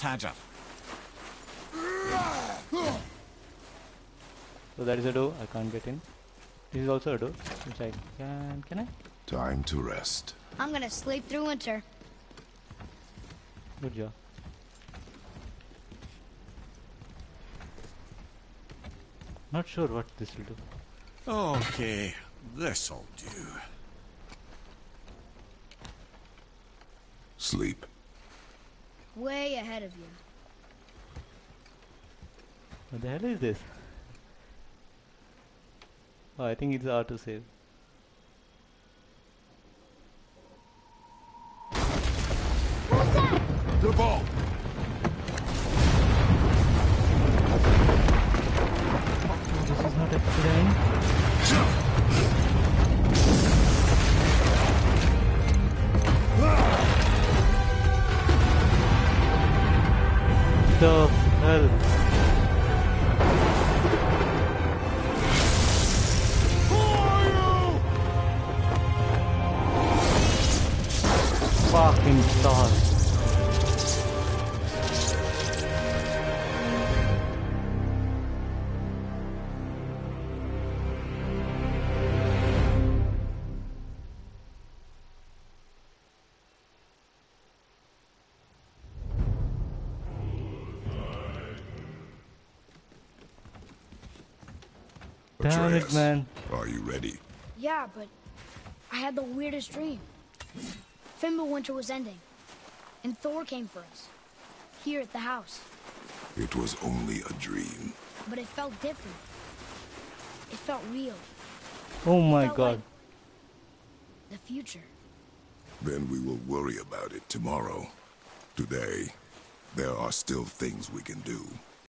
Tadger. So that is a door. I can't get in. This is also a door, which I can. Can I? Time to rest. I'm gonna sleep through winter. Good job. Not sure what this will do. Okay, this'll do. Sleep. Way ahead of you. What the hell is this? Oh, I think it's R to save. The ball. This is not a train. The hell? Fucking stars. Damn it, man. Are you ready? Yeah, but I had the weirdest dream. Fimbulwinter was ending, and Thor came for us. Here at the house. It was only a dream. But it felt different. It felt real. Oh my god. like the future. Then we will worry about it tomorrow. Today, there are still things we can do.